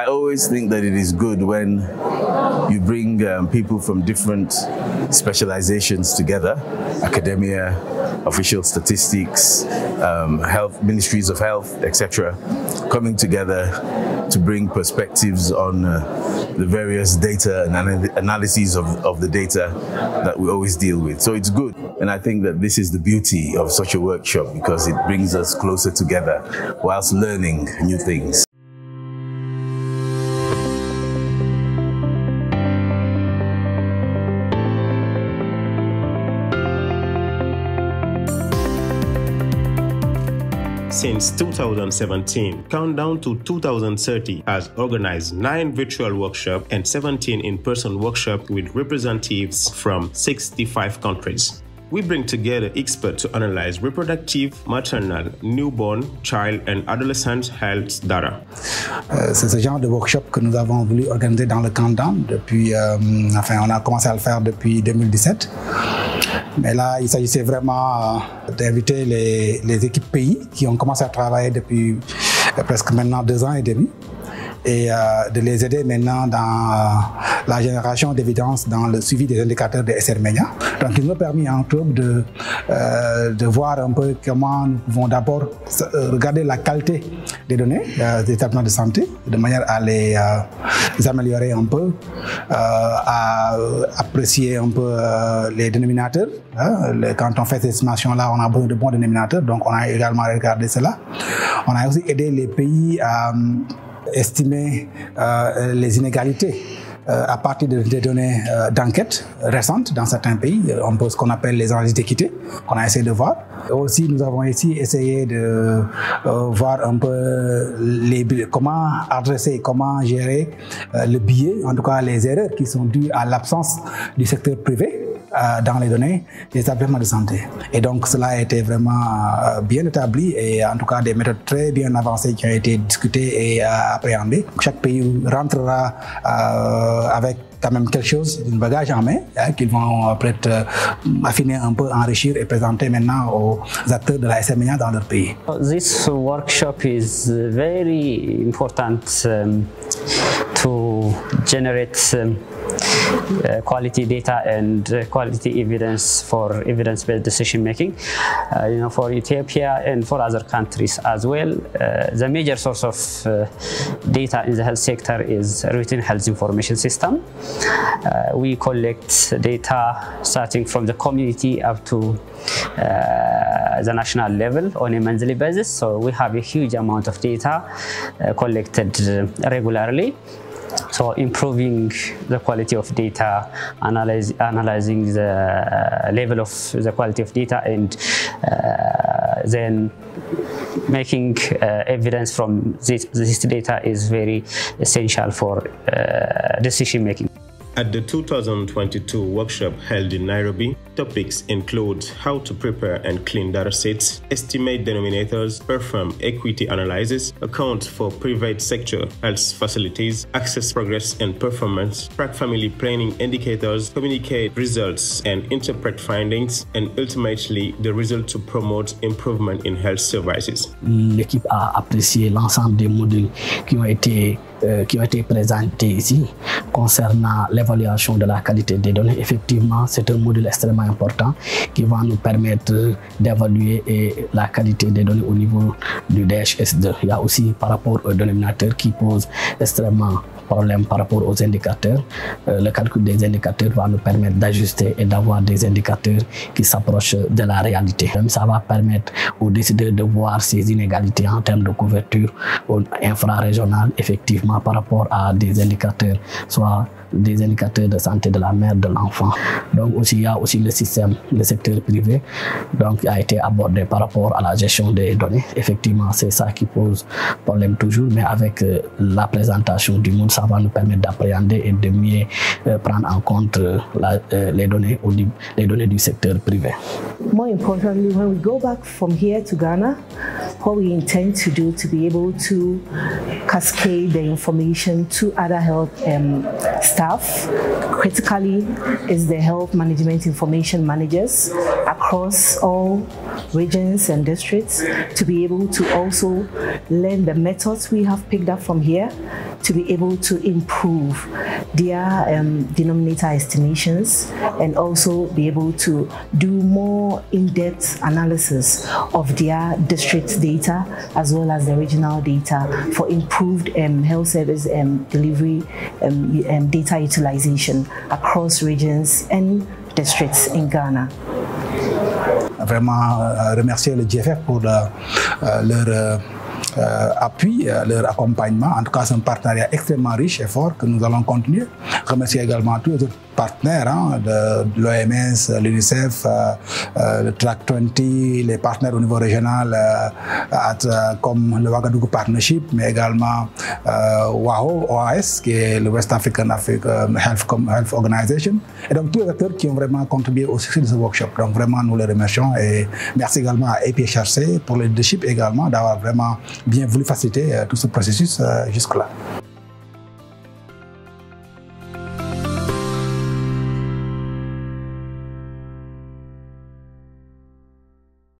I always think that it is good when you bring um, people from different specializations together, academia, official statistics, um, health, ministries of health, etc., coming together to bring perspectives on uh, the various data and ana- analyses of, of the data that we always deal with. So it's good. And I think that this is the beauty of such a workshop because it brings us closer together whilst learning new things. Since 2017, Countdown to 2030 has organized nine virtual workshops and 17 in-person workshops with representatives from 65 countries. We bring together experts to analyze reproductive, maternal, newborn, child, and adolescent health data. Euh, c'est ce genre de workshop que nous avons voulu organiser dans le Countdown depuis, euh, enfin, on a commencé à le faire depuis 2017. Mais là, il s'agissait vraiment euh, d'inviter les, équipes pays qui ont commencé à travailler depuis euh, presque maintenant deux ans et demi et euh, de les aider maintenant dans euh, la génération d'évidence dans le suivi des indicateurs de SR Media. Donc, il nous a permis entre autres de, euh, de voir un peu comment nous pouvons d'abord regarder la qualité des données des établissements de santé de manière à les, les améliorer un peu, à apprécier un peu les dénominateurs. Hein. Quand on fait ces estimations-là, on a besoin de bons dénominateurs, donc on a également regardé cela. On a aussi aidé les pays à estimer euh, les inégalités euh, à partir de, des données euh, d'enquête récentes dans certains pays, on peut ce qu'on appelle les analyses d'équité, qu'on a essayé de voir. Aussi, nous avons ici essayé de voir un peu les, comment adresser, comment gérer le biais, en tout cas les erreurs qui sont dues à l'absence du secteur privé euh, dans les données des établissements de santé. Et donc cela a été vraiment euh, bien établi et en tout cas des méthodes très bien avancées qui ont été discutées et euh, appréhendées. Chaque pays rentrera avec quand même quelque chose, un bagage en main, hein, qu'ils vont peut-être affiner un peu, enrichir et présenter maintenant aux acteurs de la SMEA dans leur pays. This workshop is very important um, to generate um, uh, quality data and uh, quality evidence for evidence-based decision making. Uh, you know, for Ethiopia and for other countries as well, uh, the major source of uh, data in the health sector is routine health information system. We collect data starting from the community up to the national level on a monthly basis. So we have a huge amount of data collected regularly. So improving the quality of data, analyze, analyzing the level of the quality of data and uh, then making uh, evidence from this, this, data is very essential for uh, decision making. At the 2022 workshop held in Nairobi, topics include how to prepare and clean datasets, estimate denominators, perform equity analysis, account for private sector health facilities, access progress and performance, track family planning indicators, communicate results and interpret findings, and ultimately the result to promote improvement in health services. L'équipe a apprécié l'ensemble des modules qui ont été euh, qui ont été présentés ici concernant l'évaluation de la qualité des données. Effectivement, c'est un module extrêmement important qui va nous permettre d'évaluer la qualité des données au niveau du DHS2. Il y a aussi par rapport au dénominateur qui pose extrêmement problème par rapport aux indicateurs. Euh, le calcul des indicateurs va nous permettre d'ajuster et d'avoir des indicateurs qui s'approchent de la réalité. Ça va permettre aux décideurs de voir ces inégalités en termes de couverture infrarégionale, effectivement, par rapport à des indicateurs, soit des indicateurs de santé de la mère, de l'enfant. Donc aussi, il y a aussi le système, le secteur privé, donc a été abordé par rapport à la gestion des données. Effectivement, c'est ça qui pose problème toujours, mais avec euh, la présentation du monde, ça va nous permettre d'appréhender et de mieux prendre en compte euh, la, les données ou les données du secteur privé. More importantly, when we go back from here to Ghana, what we intend to do to be able to cascade the information to other health um, staff, critically is the health management information managers across all regions and districts to be able to also learn the methods we have picked up from here to be able to improve their um, denominator estimations and also be able to do more in-depth analysis of their district data as well as the regional data for improved um, health service um, delivery um, um, data utilization across regions and districts in Ghana. Vraiment euh, remercier le GFF pour euh, euh, leur appui, leur accompagnement. En tout cas, c'est un partenariat extrêmement riche et fort que nous allons continuer. Remercier également tous les autres partenaires hein, de, l'OMS, l'UNICEF, euh, euh, le Track 20, les partenaires au niveau régional at, comme le Ouagadougou Partnership, mais également WAHO, OAS, qui est le West African Africa Health, Health Organization. Et donc tous les acteurs qui ont vraiment contribué au succès de ce workshop. Donc vraiment, nous les remercions et merci également à APHRC pour le leadership également d'avoir vraiment bien voulu faciliter tout ce processus jusque-là.